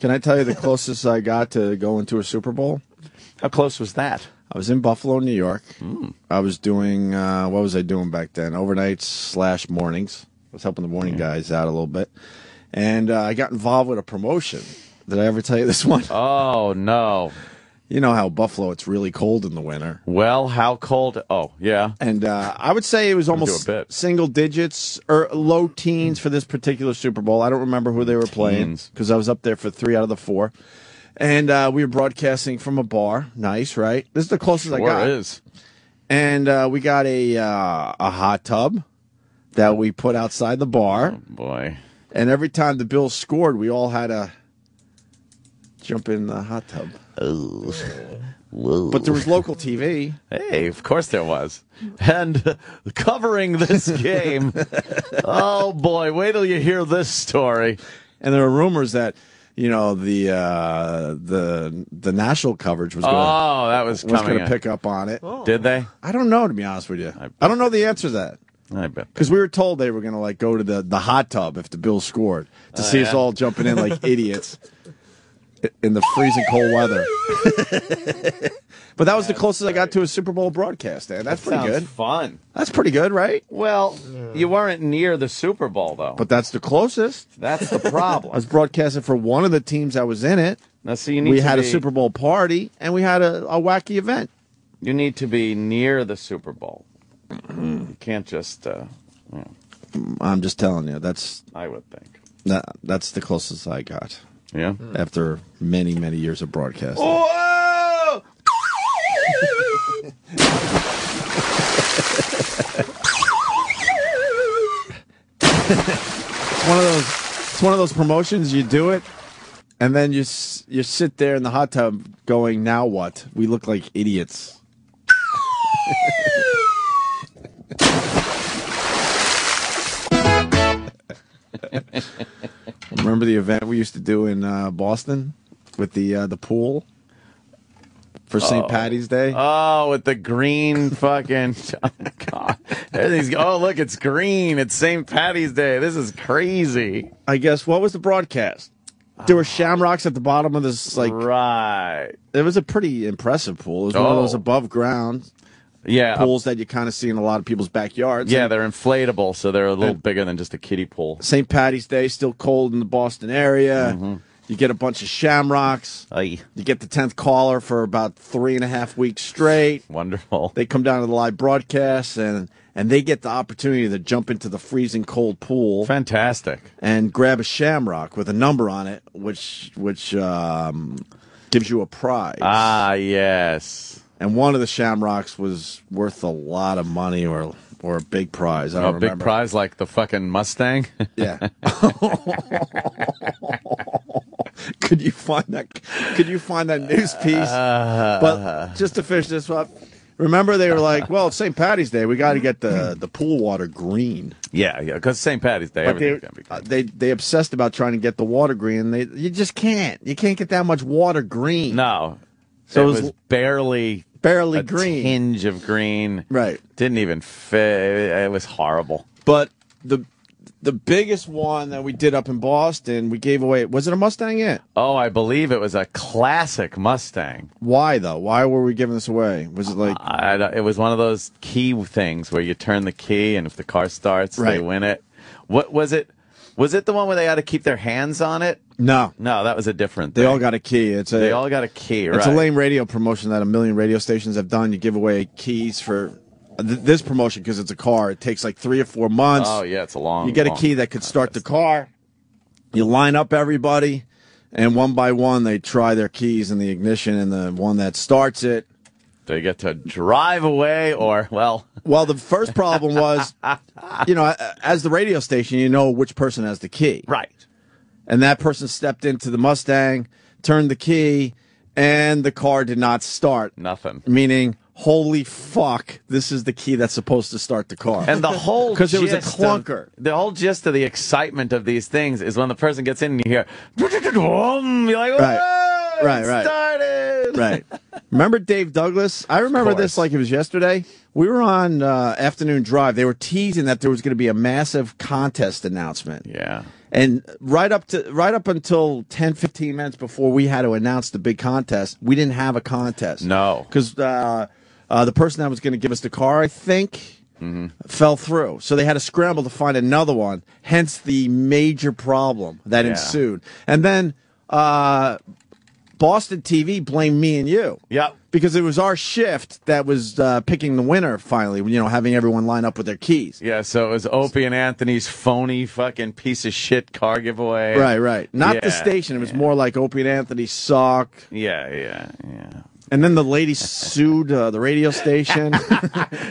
Can I tell you the closest I got to going to a Super Bowl? How close was that? I was in Buffalo, New York. I was doing uh, what was I doing back then? Overnights slash mornings. I was helping the morning guys out a little bit, and uh, I got involved with a promotion. Did I ever tell you this one? Oh no. You know how Buffalo it's really cold in the winter, Well, how cold? Oh yeah. and uh, I would say it was almost a bit. single digits or low teens for this particular Super Bowl. I don't remember who they were playing because I was up there for three out of the four, and uh, we were broadcasting from a bar. Nice, right? This is the closest I got. is. and uh, we got a uh, a hot tub that we put outside the bar. Boy. And every time the Bills scored, we all had to jump in the hot tub. But there was local TV. Hey, of course there was. And covering this game. oh boy, wait till you hear this story. And there were rumors that, you know, the uh, the the national coverage was going Oh, that was was going to pick up on it. Did they? I don't know, to be honest with you. I don't know the answer to that. I bet. Because we were told they were going to like go to the, the hot tub if the Bills scored to see us all jumping in like idiots i- in the freezing cold weather. but that was the closest I got to a Super Bowl broadcast. And that's pretty good. fun. That's pretty good, right? Well, you weren't near the Super Bowl though. But that's the closest. that's the problem. I problem. was broadcasting for one of the teams that was in it. now, so you need We to had a be- Super Bowl party and we had a, a wacky event. You need to be near the Super Bowl. you can't just. Uh, I'm just telling you, that's I would think. that, that's the closest I got Yeah. after many, many years of broadcasting. Whoa! It's one of those. It's one of those promotions. You do it, and then you you sit there in the hot tub, going, "Now what? We look like idiots." Remember the event we used to do in uh, Boston with the uh, the pool for St. Patty's Day? Oh, with the green fucking. Oh, God. Everything's. Oh, look, it's green. It's St. Patty's Day. This is crazy. I guess what was the broadcast? There were shamrocks at the bottom of this. Like right. it was a pretty impressive pool. It was one of those Oh. above ground Yeah. pools that you kind of see in a lot of people's backyards. Yeah, And they're inflatable, so they're a little bigger than just a kiddie pool. St. Patty's Day still cold in the Boston area. Mm-hmm. You get a bunch of shamrocks. Aye. You get the tenth caller for about three and a half weeks straight. Wonderful. They come down to the live broadcast and and they get the opportunity to jump into the freezing cold pool Fantastic. and grab a shamrock with a number on it, which which um, gives you a prize. Ah, yes. And one of the shamrocks was worth a lot of money or or a big prize. I A don't big remember. prize like the fucking Mustang. Yeah. could you find that? Could you find that news piece? but just to finish this up, remember they were like, "Well, it's St. Patty's Day. We got to get the the pool water green." yeah, yeah, because St. Patty's Day, But they, gonna be uh, they they obsessed about trying to get the water green. They you just can't. You can't get that much water green. No. So it was, was barely barely a green. tinge of green. Right. Didn't even fit. It was horrible. But the the biggest one that we did up in Boston, we gave away. Was it a Mustang yet? Oh, I believe it was a classic Mustang. Why though? Why were we giving this away? Was it like I, it was one of those key things where you turn the key, and if the car starts, they win it. What was it? Was it the one where they had to keep their hands on it? no? No, that was a different. They all got a key. It's a They all got a key, right? it's a lame radio promotion that a million radio stations have done. You give away keys for th- this promotion because it's a car. It takes like three or four months. Oh yeah, it's a long. you get a key that could start the car. You line up everybody, and one by one they try their keys in the ignition, and the one that starts it. They get to drive away, or well, Well, the first problem was, you know, as the radio station, you know which person has the key. right. and that person stepped into the Mustang, turned the key, and the car did not start. Nothing. Meaning, holy fuck, this is the key that's supposed to start the car. And the whole because it was a clunker. Of, the whole gist of the excitement of these things is when the person gets in and you hear, you're like, Right. "Whoa, Right, right. started. right. Remember Dave Douglas? I remember this like it was yesterday. We were on uh, afternoon drive. They were teasing that there was going to be a massive contest announcement. Yeah. And right up to right up until 10, 15 minutes before we had to announce the big contest, we didn't have a contest. No. because uh, uh, the person that was going to give us the car, I think, Mm-hmm. fell through. So they had to scramble to find another one. Hence the major problem that Yeah. ensued. And then uh, Boston TV blamed me and you. Yep. Because it was our shift that was uh, picking the winner finally, you know, having everyone line up with their keys. Yeah, so it was Opie and Anthony's phony fucking piece of shit car giveaway. Right, right. Not the station. It was more like Opie and Anthony suck. Yeah, yeah, yeah. And then the lady sued uh, the radio station.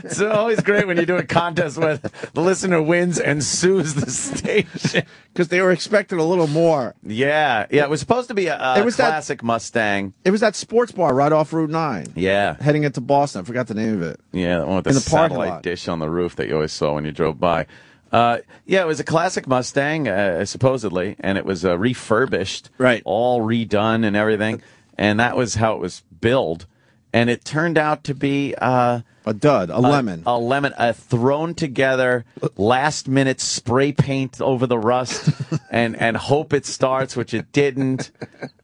It's always great when you do a contest where the listener wins and sues the station. because they were expecting a little more. Yeah, yeah. It was supposed to be a, a It was that- classic Mustang. It was that sports bar right off Route 9. Yeah, Heading into Boston. I forgot the name of it. yeah. The one with the, In the satellite dish on the roof that you always saw when you drove by. Uh, yeah, it was a classic Mustang, uh, supposedly, and it was uh, refurbished, Right. all redone and everything, and that was how it was billed. And it turned out to be uh, A dud, a lemon. a lemon, a thrown together last minute spray paint over the rust, and and hope it starts, which it didn't.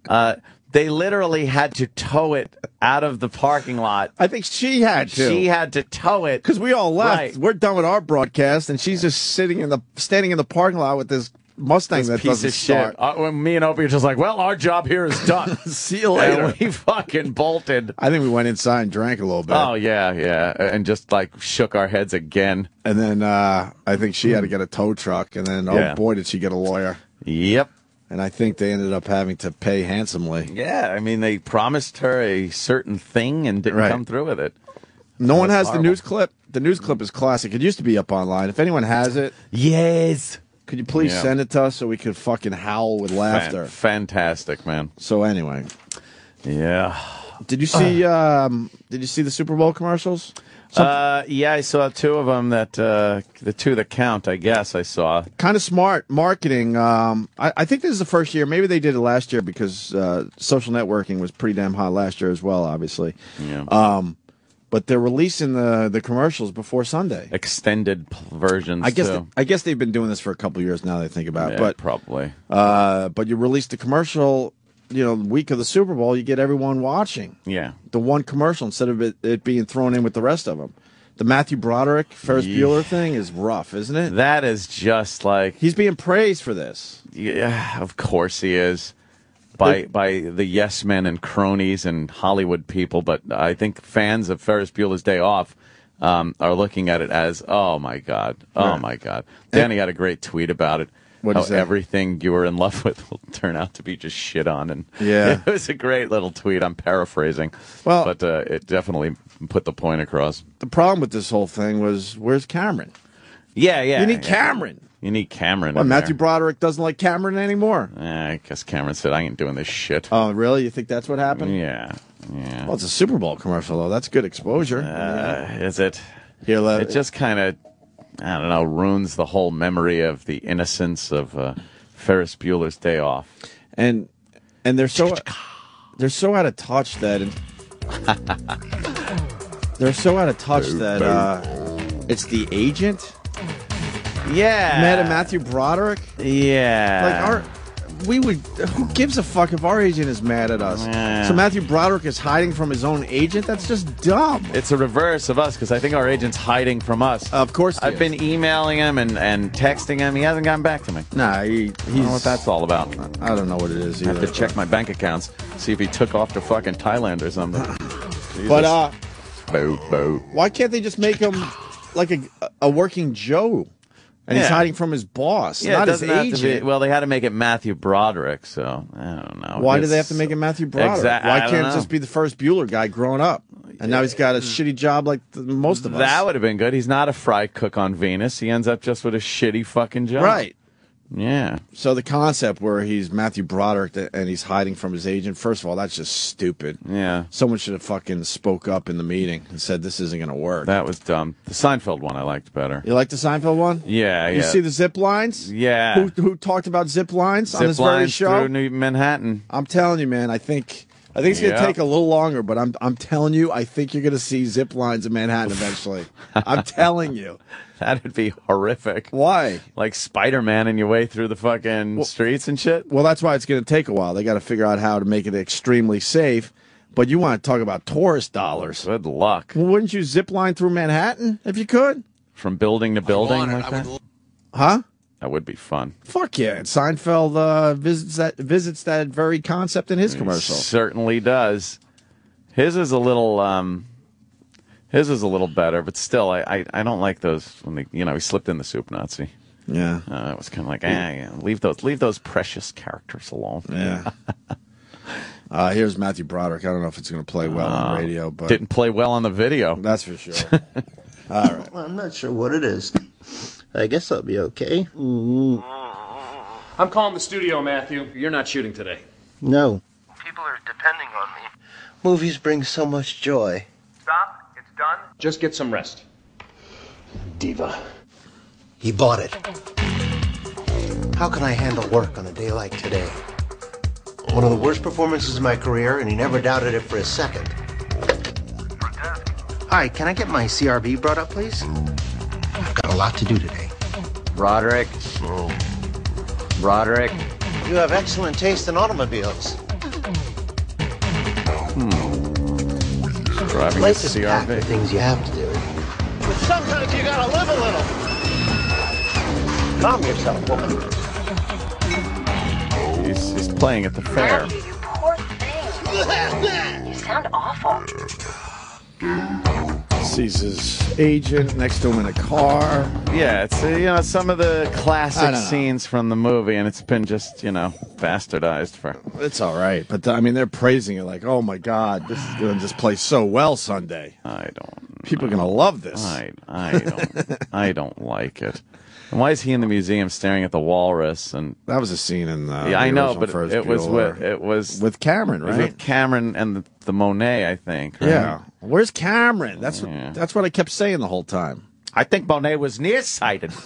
Uh, they literally had to tow it out of the parking lot. I think she had to. She had to tow it because we all left. Right. We're done with our broadcast, and she's just sitting in the standing in the parking lot with this Mustang This that piece of shit. Uh, when me and Opie are just like, well, our job here is done. See you later. and we fucking bolted. I think we went inside and drank a little bit, Oh yeah, yeah, and just like shook our heads again. and then uh, I think she had to get a tow truck, and then Yeah. oh boy, did she get a lawyer. Yep. And I think they ended up having to pay handsomely. Yeah, I mean, they promised her a certain thing and didn't Right. come through with it. No one has horrible. the news clip. The news clip is classic. It used to be up online. If anyone has it, Yes. Could you please Yeah. send it to us so we could fucking howl with laughter? fantastic, man. So anyway, Yeah. did you see? Um, did you see the Super Bowl commercials? Uh, yeah, I saw two of them that, uh, the two that count, I guess I saw. kind of smart marketing. Um, I, I think this is the first year. Maybe they did it last year because uh, social networking was pretty damn hot last year as well. Obviously, Yeah. um, but they're releasing the the commercials before Sunday. Extended versions, I guess too. I guess they've been doing this for a couple of years now. I think about, yeah, it. but probably. uh, but you release the commercial, you know, week of the Super Bowl, you get everyone watching Yeah. the one commercial instead of it, it being thrown in with the rest of them. The Matthew Broderick Ferris Yeah. Bueller thing is rough, isn't it? That is just like, He's being praised for this. yeah, of course he is. By, by the yes men and cronies and Hollywood people, but I think fans of Ferris Bueller's Day Off um, are looking at it as, oh my god, oh Right. my god. Danny had a great tweet about it. What'd how everything you were in love with will turn out to be just shit on, and Yeah. it was a great little tweet. I'm paraphrasing, Well- but uh, it definitely put the point across. The problem with this whole thing was where's Cameron? Yeah, yeah. you need yeah. Cameron. You need Cameron. Well, Matthew there. Broderick doesn't like Cameron anymore. Eh, I guess Cameron said, "I ain't doing this shit." Oh, really? You think that's what happened? yeah, yeah. Well, it's a Super Bowl commercial, though. That's good exposure. Uh, is it? Here, let, It just kind of, I don't know, ruins the whole memory of the innocence of uh, Ferris Bueller's Day Off. and and they're so they're so out of touch that they're so out of touch that uh, it's the agent Yeah, mad at Matthew Broderick. Yeah, Like our, we would. Who gives a fuck if our agent is mad at us? Yeah. So Matthew Broderick is hiding from his own agent. That's just dumb. It's a reverse of us because I think our agent's hiding from us. Of course he I've is. been emailing him and, and texting him. He hasn't gotten back to me. Nah, he, I don't know what that's all about. I don't know what it is I either. have to check my bank accounts, see if he took off to fucking Thailand or something. But uh, boo, boo. why can't they just make him like a a working Joe? And he's hiding from his boss, Yeah, not his doesn't have to agent. be. Well, they had to make it Matthew Broderick, so I don't know. Why do they have to make it Matthew Broderick? Why can't it just be the first Bueller guy growing up? And now he's got a hmm. shitty job like the, most of us. That would have been good. He's not a fry cook on Venus. He ends up just with a shitty fucking job. right. Yeah. So the concept where he's Matthew Broderick and he's hiding from his agent, first of all, that's just stupid. Yeah. Someone should have fucking spoke up in the meeting and said this isn't going to work. That was dumb. The Seinfeld one I liked better. you like the Seinfeld one? Yeah, You yeah. see the zip lines? Yeah. Who, who talked about zip lines on Zip this very lines show? through New Manhattan. I'm telling you, man. I think I think it's going to Yeah. take a little longer, but I'm I'm telling you, I think you're going to see zip lines in Manhattan eventually. I'm telling you. That'd be horrific. Why? Like Spider Man and your way through the fucking streets and shit. Well, that's why it's going to take a while. They got to figure out how to make it extremely safe. But you want to talk about tourist dollars? Good luck. Well, wouldn't you zip line through Manhattan if you could? From building to building like that? Huh? That would be fun. Fuck yeah! And Seinfeld uh, visits that visits that very concept in his commercial. Certainly does. His is a little um his is a little better, but still I, I, I don't like those when they you know, he slipped in the soup Nazi. Yeah, Uh, it was kind of like, eh, yeah, leave those leave those precious characters alone. yeah. uh, here's Matthew Broderick. I don't know if it's going to play well on radio, but Didn't play well on the video. that's for sure. All right. I'm not sure what it is. I guess I'll be okay. Mm-hmm. I'm calling the studio, Matthew. You're not shooting today. No. People are depending on me. Movies bring so much joy. Stop. It's done. Just get some rest. Diva. He bought it. How can I handle work on a day like today? One of the worst performances of my career, and he never doubted it for a second. Hi, can I get my CR-V brought up, please? I've got a lot to do today. Roderick. Roderick. You have excellent taste in automobiles. Hmm. Driving a Life is packed with things you have to do. But sometimes you gotta live a little. Calm yourself, woman. He's, he's playing at the fair. Matthew, you poor thing. You sound awful. Sees his agent next to him in a car. Yeah, it's uh, you know some of the I classic don't know. scenes from the movie, and it's been just you know bastardized for. It's all right, but I mean, they're praising it like, "Oh my God, this is going to just play so well Sunday. I don't. People are going to love this." I I don't. I don't like it. And why is he in the museum staring at the walrus? And That was a scene in the. yeah, I know, but it was with it was with Cameron, right? with Cameron and the, the Monet, I think. right? Yeah. Where's Cameron? That's what, that's what I kept saying the whole time. I think Monet was nearsighted.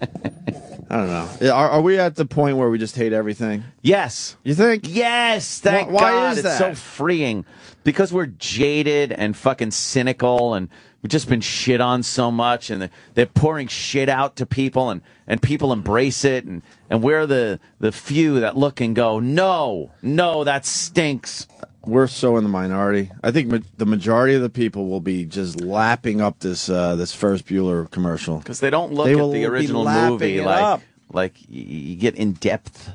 I don't know. Are, are we at the point where we just hate everything? yes. You think? Yes, thank Why- why God. is it's so freeing because we're jaded and fucking cynical and we've just been shit on so much and they're, they're pouring shit out to people and, and people embrace it and, and we're the, the few that look and go, no, no, that stinks. We're so in the minority. I think ma- the majority of the people will be just lapping up this uh, this Ferris Bueller commercial. Because they don't look They at the original movie like up. like you get in depth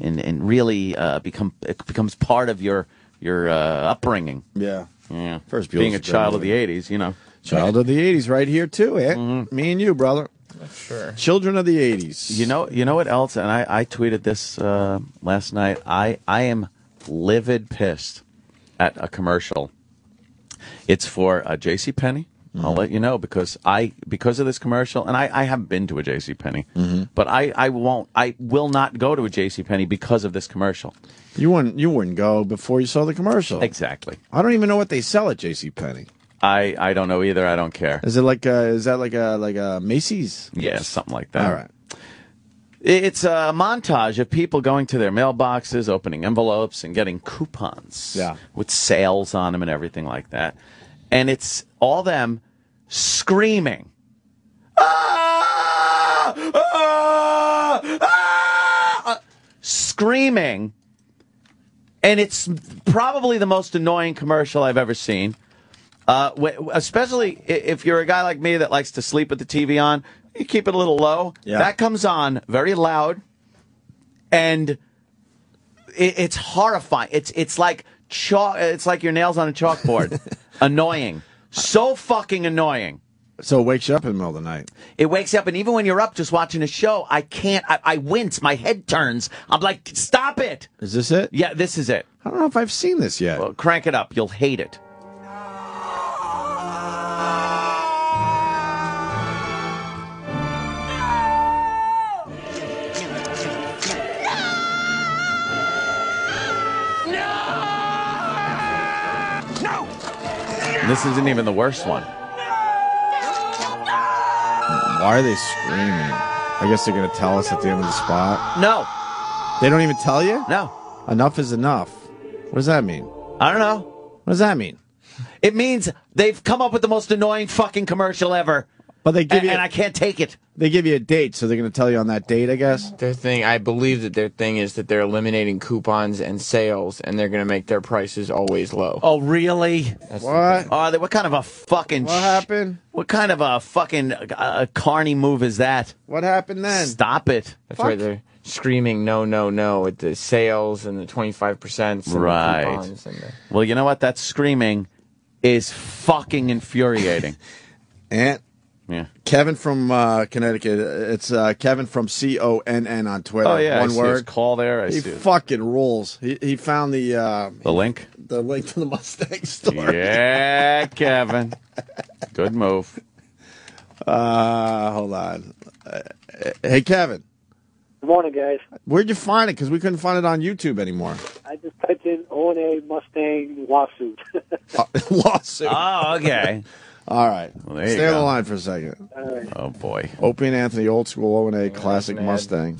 and, and really uh, become it becomes part of your your uh, upbringing. Yeah. Yeah, Ferris Bueller's being a child of the '80s, you know. Child of the 80s right here, too, eh? Mm-hmm. Me and you, brother. Sure. Children of the 80s. You know, you know what else? And I, I tweeted this uh, last night. I, I am livid pissed at a commercial. It's for uh, J.C. Penney. I'll let you know because I because of this commercial, and I, I haven't been to a J.C. Penney, but I, I won't I will not go to a J.C. Penney because of this commercial. You wouldn't you wouldn't go before you saw the commercial. Exactly. I don't even know what they sell at J.C. Penney. I, I don't know either. I don't care. Is it like a, is that like a like a Macy's? Yeah, something like that. All right. It's a montage of people going to their mailboxes, opening envelopes, and getting coupons Yeah. with sales on them and everything like that. And it's all them screaming. "Ah! Ah! Ah!" Screaming. And it's probably the most annoying commercial I've ever seen. Uh, especially if you're a guy like me that likes to sleep with the TV on, you keep it a little low. Yeah. That comes on very loud, and it, it's horrifying. It's it's like chalk. It's like your nails on a chalkboard. annoying, so fucking annoying. So it wakes you up in the middle of the night. It wakes up, and even when you're up just watching a show, I can't. I, I wince. My head turns. I'm like, stop it. Is this it? Yeah, this is it. I don't know if I've seen this yet. Well, crank it up. You'll hate it. And This isn't even the worst one. Why are they screaming? I guess they're going to tell us at the end of the spot. No, They don't even tell you? no. Enough is enough. What does that mean? I don't know. What does that mean? It means they've come up with the most annoying fucking commercial ever. But they give And, you and I can't take it. they give you a date, so they're going to tell you on that date, I guess. Their thing, I believe that their thing is that they're eliminating coupons and sales, and they're going to make their prices always low. Oh, really? That's What? thing. Oh, they- what kind of a fucking What happened? What kind of a fucking uh, carny move is that? What happened then? Stop it. That's why they're screaming no, no, no at the sales and the twenty five percent. Right. And the, Well, you know what? That screaming is fucking infuriating. Aunt yeah. Kevin from uh, Connecticut. It's uh, Kevin from C O N N on Twitter. Oh yeah. I one see his word. call there. I He see it. fucking rules. He he found the uh, the link. the link to the Mustang store. Yeah, Kevin. Good move. Uh, hold on. Uh, hey, Kevin, Good morning, guys. where'd you find it? Because we couldn't find it on YouTube anymore. I just typed in O&A Mustang lawsuit. Uh, lawsuit. Oh, okay. All right. Well, there you Stay on the line for a second. Oh boy. Opie and Anthony, old school O and A classic mad. Mustang.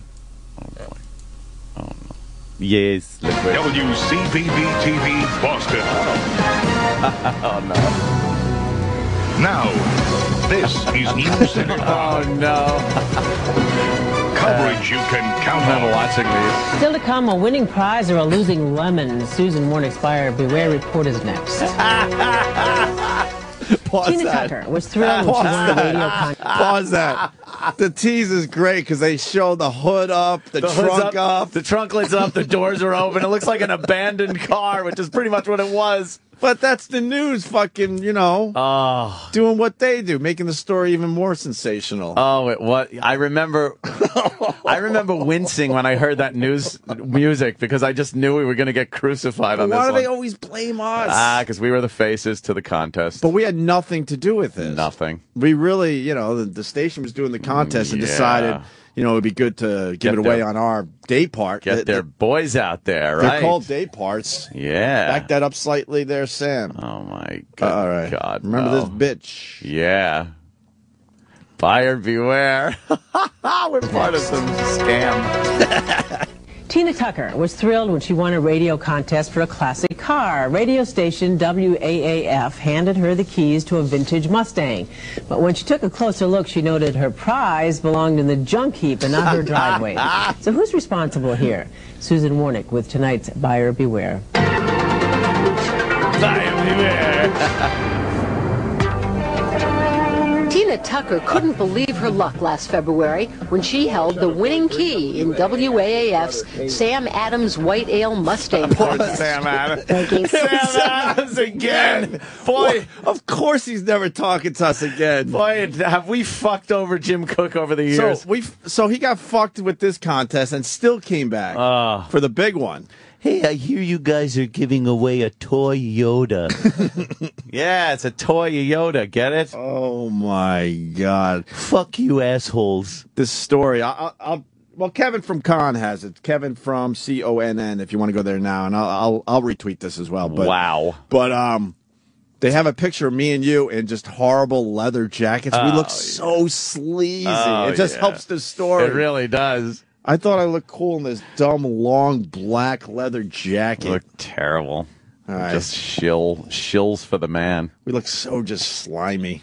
Oh, yes. Liquid. WCVB TV Boston. Oh no. Now, this is News Center. Oh no. Coverage you can count I'm on. watching these. Still to come, a winning prize or a losing lemon. Susan Wornick's buyer beware report is next. Pause Tina that. Tucker was thrilled when she won a radio contest. Pause that. The tease is great because they show the hood up, the, The hood's trunk up. The trunk lid's up. The doors are open. It looks like an abandoned car, which is pretty much what it was. But that's the news, fucking, you know, Oh. doing what they do, making the story even more sensational. Oh, it what I remember. I remember wincing when I heard that news music because I just knew we were going to get crucified on Why this Why do they always blame us? Ah, because we were the faces to the contest. but we had nothing to do with this. Nothing. We really, you know, the, the station was doing the contest and Yeah. decided, you know, it'd be good to give Get it away their- on our day part. Get They- their boys out there, right? They're called day parts. Yeah. Back that up slightly there, Sam. oh my god. All right. God. Remember no. this bitch. Yeah. Buyer beware. We're part of some scam. Tina Tucker was thrilled when she won a radio contest for a classic car. Radio station WAAF handed her the keys to a vintage Mustang. But when she took a closer look, she noted her prize belonged in the junk heap and not her driveway. so who's responsible here? Susan Wornick with tonight's Buyer Beware. Buyer beware. Tina Tucker couldn't believe her luck last February when she held the winning key in WAAF's Sam Adams White Ale Mustang contest. Sam Adams. Sam Adams again. Boy, Of course he's never talking to us again. boy, have we fucked over Jim Koch over the So years? we so he got fucked with this contest and still came back Ah. for the big one. Hey, I hear you guys are giving away a toy Yoda. yeah, it's a toy Yoda. Get it? Oh my god, Fuck you, assholes. this story. I, I, I'll well, Kevin from Con has it. Kevin from C O N N. If you want to go there now, and I'll I'll, I'll retweet this as well. But wow. but um. They have a picture of me and you in just horrible leather jackets. we look Oh, so sleazy. Oh, it just yeah. helps the story. It really does. I thought I looked cool in this dumb, long black leather jacket. Look terrible. All right. Just shill shills for the man. we look so just slimy.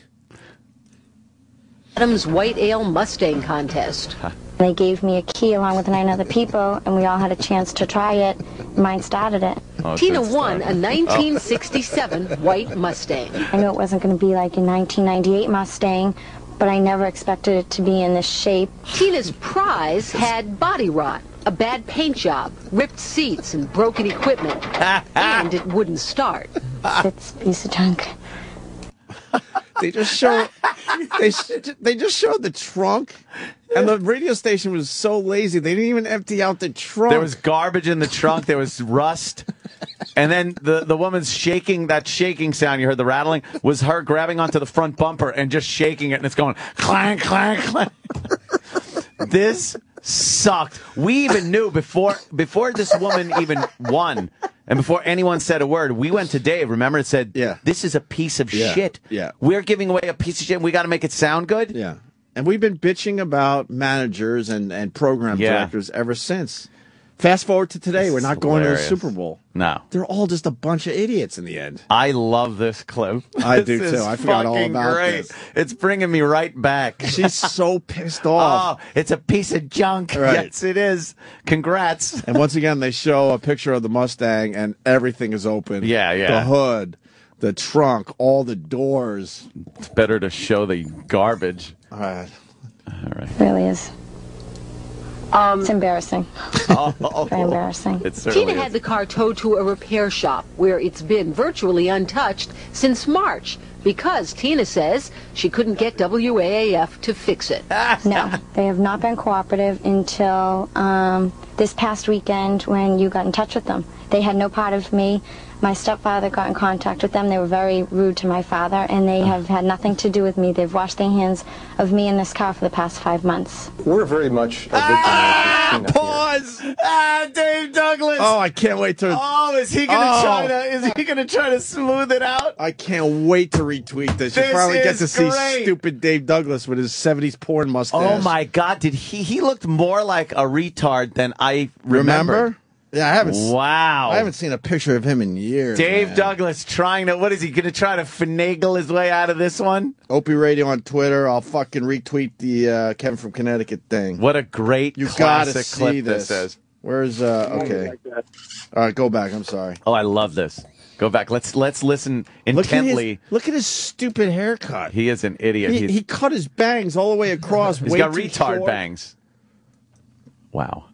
Adams White Ale Mustang contest. They gave me a key along with nine other people, and we all had a chance to try it. Mine started it. Oh, Tina won a 1967 white Mustang. I knew it wasn't going to be like a 1998 Mustang, but I never expected it to be in this shape. Tina's prize had body rot, a bad paint job, ripped seats, and broken equipment. and it wouldn't start. It's a piece of junk. They just show they they just showed the trunk, and the radio station was so lazy they didn't even empty out the trunk. There was garbage in the trunk. There was rust. And then the, the woman's shaking that shaking sound. You heard the rattling was her grabbing onto the front bumper and just shaking it, and it's going clank, clank, clank. this sucked. We even knew before before this woman even won, and before anyone said a word. We went to Dave. Remember, it said, Yeah. this is a piece of Yeah, shit. yeah. we're giving away a piece of shit. We got to make it sound good. yeah, and we've been bitching about managers and and program Yeah. directors ever since. Fast forward to today, we're not going to the Super Bowl. No. They're all just a bunch of idiots in the end. I love this clip. I This do, too. I forgot all about great. this. It's bringing me right back. She's so pissed off. Oh, it's a piece of junk. Right. Yes, it is. Congrats. And once again, they show a picture of the Mustang, and everything is open. Yeah, yeah. The hood, the trunk, all the doors. It's better to show the garbage. All right. All right. really is. it's embarrassing. Oh, Very embarrassing. It certainly Tina is. had the car towed to a repair shop where it's been virtually untouched since March because Tina says she couldn't get WAAF to fix it. No, they have not been cooperative until um, this past weekend when you got in touch with them. They had no part of me. My stepfather got in contact with them. They were very rude to my father, and they have had nothing to do with me. They've washed their hands of me in this car for the past five months. We're very much a victim of Christina here. Pause. Ah, Dave Douglas. Oh, I can't wait to. Oh, is he gonna Oh. try to? Is he gonna try to smooth it out? I can't wait to retweet this. You This finally get is to see stupid Dave Douglas with his 70s porn mustache. Oh my God! Did he? He looked more like a retard than I remember. Remember? Yeah, I haven't. Wow. I haven't seen a picture of him in years. Dave man. Douglas trying to. What is he gonna try to finagle his way out of this one? Opie Radio on Twitter. I'll fucking retweet the uh, Kevin from Connecticut thing. What a great You gotta see this. this is. Where's uh? Okay. All right, go back. I'm sorry. Oh, I love this. Go back. Let's let's listen Look at intently. his, look at his stupid haircut. He is an idiot. He, he cut his bangs all the way across. he's got retard short. bangs. Wow.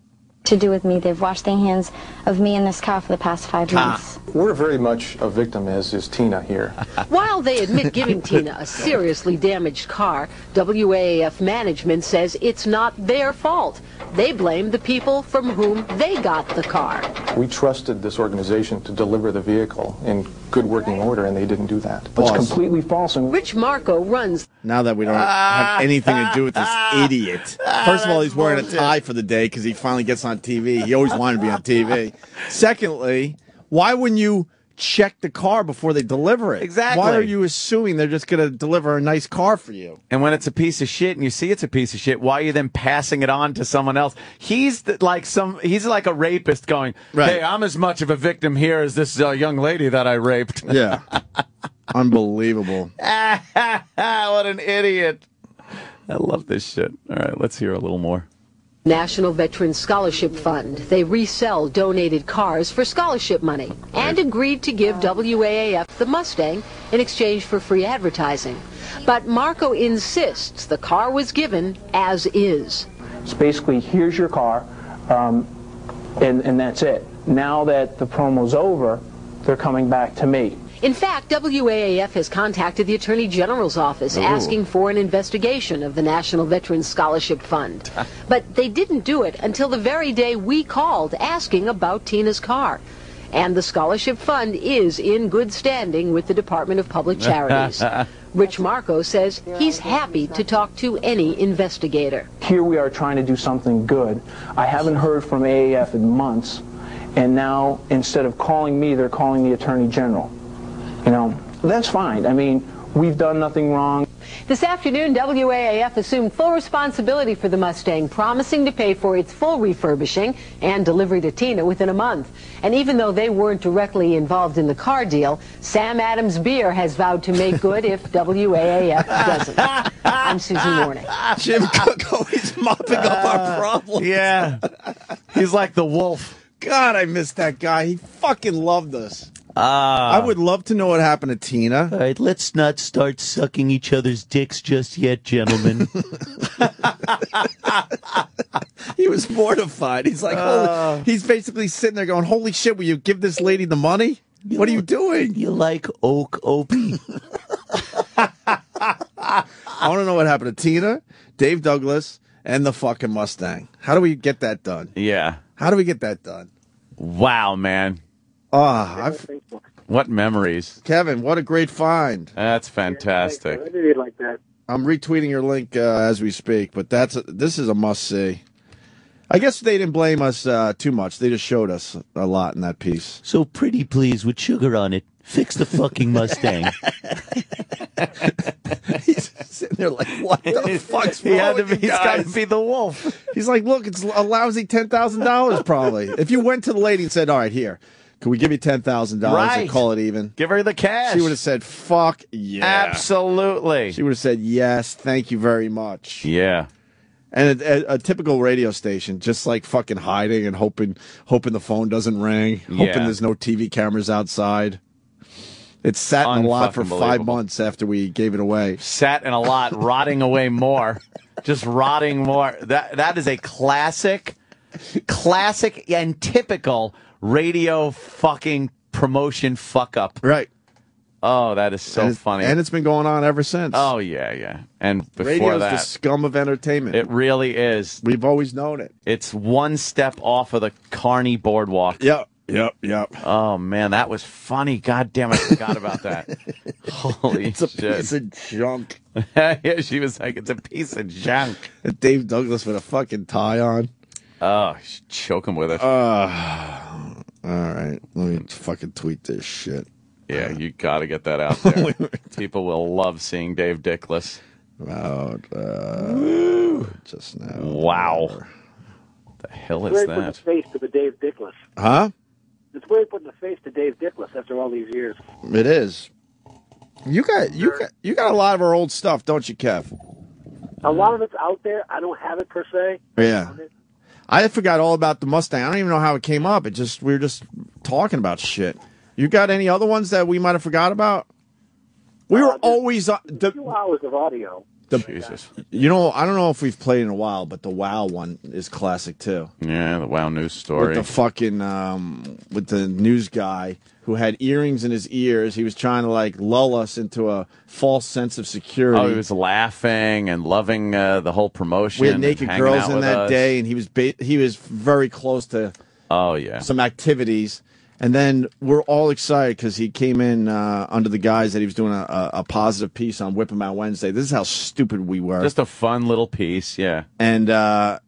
To do with me, they've washed their hands of me in this car for the past five months. We're very much a victim, as is Tina here. While they admit giving Tina a seriously damaged car, WAAF management says it's not their fault. They blame the people from whom they got the car. We trusted this organization to deliver the vehicle in good working order, and they didn't do that. Boss. It's completely false. And Rich Marco runs Now that we don't have anything to do with this idiot. First of all, he's wearing a tie for the day because he finally gets on TV. He always wanted to be on TV. Secondly, why wouldn't you check the car before they deliver it? Exactly. Why are you assuming they're just going to deliver a nice car for you? And when it's a piece of shit and you see it's a piece of shit, why are you then passing it on to someone else? He's the, like some he's like a rapist going, Right. "Hey, I'm as much of a victim here as this uh, young lady that I raped." Yeah. Unbelievable. what an idiot. I love this shit. All right, let's hear a little more. National Veterans Scholarship Fund. They resell donated cars for scholarship money and agreed to give WAAF the Mustang in exchange for free advertising. But Marco insists the car was given as is. It's basically here's your car, um, and, and that's it. Now that the promo's over, they're coming back to me. In fact, WAAF has contacted the Attorney General's office Ooh. asking for an investigation of the National Veterans Scholarship Fund. but they didn't do it until the very day we called asking about Tina's car. And the scholarship fund is in good standing with the Department of Public Charities. Rich Marco says he's happy to talk to any investigator. Here we are trying to do something good. I haven't heard from AAF in months, and now instead of calling me, they're calling the Attorney General. You know, that's fine. I mean, we've done nothing wrong. This afternoon, WAAF assumed full responsibility for the Mustang, promising to pay for its full refurbishing and delivery to Tina within a month. And even though they weren't directly involved in the car deal, Sam Adams Beer has vowed to make good if WAAF doesn't. I'm Susan Wornick. Jim Koch always mopping up our uh, problems. Yeah. He's like the wolf. God, I miss that guy. He fucking loved us. Ah. I would love to know what happened to Tina. All right, let's not start sucking each other's dicks just yet, gentlemen. He was mortified. He's like, Uh. he's basically sitting there going, "Holy shit! Will you give this lady the money? What are you doing? You like oak opie? I want to know what happened to Tina, Dave Douglas, and the fucking Mustang. How do we get that done? Yeah. How do we get that done? Wow, man. Ah, I've, What memories. Kevin, what a great find. That's fantastic. I did it like that. I'm retweeting your link uh, as we speak, but that's a, this is a must see. I guess they didn't blame us uh, too much. They just showed us a lot in that piece. So pretty please with sugar on it. Fix the fucking Mustang. He's sitting there like, what the fuck's He wrong had to with be, you he's got to be the wolf. He's like, look, it's a lousy ten thousand dollars probably. if you went to the lady and said, all right, here, can we give you ten thousand dollars and call it even? Give her the cash. She would have said, fuck yeah. Absolutely. She would have said, yes, thank you very much. Yeah. And a, a, a typical radio station, just like fucking hiding and hoping, hoping the phone doesn't ring, hoping Yeah. there's no TV cameras outside. It sat in a lot for five months after we gave it away. Sat in a lot, rotting away more. Just rotting more. That that is a classic, classic and typical radio fucking promotion fuck up. Right. Oh, that is so and funny. And it's been going on ever since. oh yeah, yeah. And before Radio's that, the scum of entertainment. it really is. We've always known it. It's one step off of the Carney boardwalk. Yep, yep, yep. Oh man, that was funny. God damn, I forgot about that. Holy It's a shit! piece of junk. yeah, she was like, "It's a piece of junk." Dave Douglas with a fucking tie on. Oh, choke him with it. Uh, all right, let me fucking tweet this shit. yeah, you got to get that out there. People will love seeing Dave Dickless. About uh, just now. Wow, the hell It's is weird putting a that? face to the Dave Dickless. Huh? It's weird putting the face to Dave Dickless after all these years. It is. You got you got you got a lot of our old stuff, don't you, Kev? A lot of it's out there. I don't have it per se. Yeah. I forgot all about the Mustang. I don't even know how it came up. It just we were just talking about shit. You got any other ones that we might have forgot about? We were always uh, the, Two hours of audio. the Jesus. You know, I don't know if we've played in a while, but the WoW one is classic too. Yeah, the Wow News With story. the fucking um, with the news guy who had earrings in his ears. He was trying to like lull us into a false sense of security. Oh, he was laughing and loving uh, the whole promotion. we had naked girls in that us. day, and he was ba- he was very close to Oh yeah. some activities. And then we're all excited because he came in uh, under the guise that he was doing a, a, a positive piece on Whip 'em Out Wednesday. This is how stupid we were. Just a fun little piece. Yeah. and uh,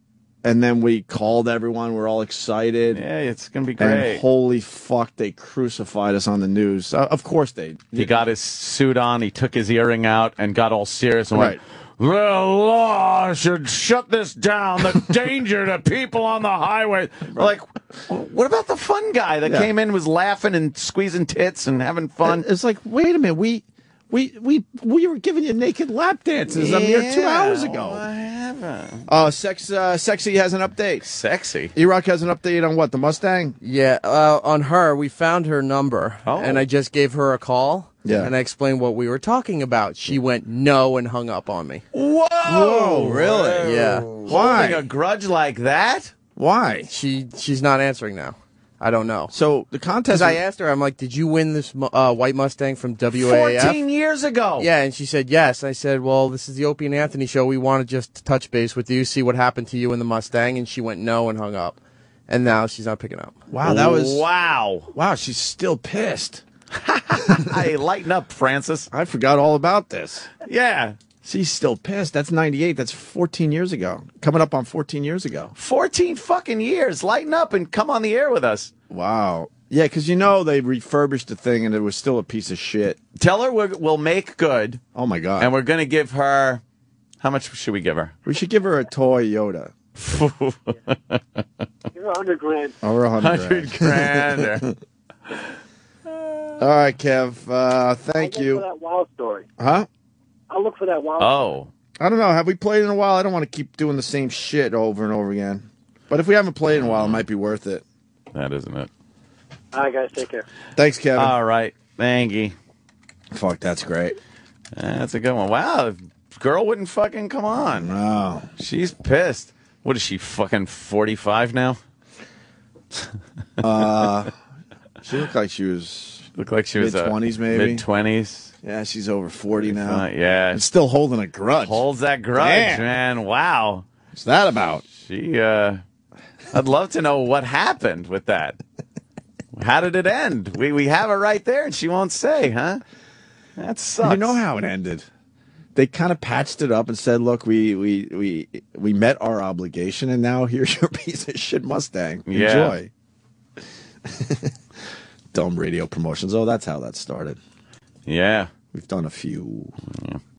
and then we called everyone. We're all excited. Yeah, it's gonna be And great. holy fuck, they crucified us on the news. Uh, of course they. He got his suit on. He took his earring out and got all serious and Right. went, "The law should shut this down. The danger to people on the highway." We're like, what about the fun guy that Yeah. came in was laughing and squeezing tits and having fun? It's like, wait a minute, we. We, we we were giving you naked lap dances a mere two hours ago. I haven't. Uh, sex, uh, sexy has an update. Sexy. E-Rock has an update on what the Mustang. Yeah, uh, on her, we found her number, Oh. and I just gave her a call. Yeah. And I explained what we were talking about. She went no and hung up on me. Whoa! Whoa, really? Yeah. Why? Holding a grudge like that? Why? She she's not answering now. I don't know. So the Because contest. I asked her, I'm like, did you win this uh, white Mustang from WAAF? Fourteen years ago. Yeah, and she said yes. I said, well, this is the Opie and Anthony show. We want to just touch base with you, see what happened to you in the Mustang. And she went no and hung up. And now she's not picking up. wow, that was wow. wow. She's still pissed. Hey, lighten up, Francis. I forgot all about this. Yeah. She's still pissed. That's 98. That's 14 years ago. Coming up on 14 years ago. 14 fucking years. Lighten up and come on the air with us. Wow. Yeah, because you know they refurbished the thing and it was still a piece of shit. Tell her we're, we'll make good, Oh my god. and we're going to give her. How much should we give her? we should give her a toy Yoda Give her a hundred grand. or a hundred. 100 grand. All right, Kev. Uh, thank I'll you. for that wild story. Huh? I'll look for that wild. oh. I don't know. Have we played in a while? I don't want to keep doing the same shit over and over again. But if we haven't played in a while, it might be worth it. That isn't it. All right, guys, take care. Thanks, Kevin. All right. Thank you. Fuck, that's great. That's a good one. Wow. Girl wouldn't fucking come on. Wow. She's pissed. What is she, fucking 45 now? Uh, she looked like she was. Looked like she was Mid-twenties, maybe? Mid 20s. Yeah, she's over 40 now. yeah. And still holding a grudge. Holds that grudge, Damn. man. Wow. What's that about? She, uh, I'd love to know what happened with that. How did it end? We we have it right there, and she won't say, huh? That sucks. You know how it ended. they kind of patched it up and said, "Look, we we we we met our obligation, and now here's your piece of shit Mustang. Yeah. Enjoy." Dumb radio promotions. Oh, that's how that started. Yeah. We've done a few.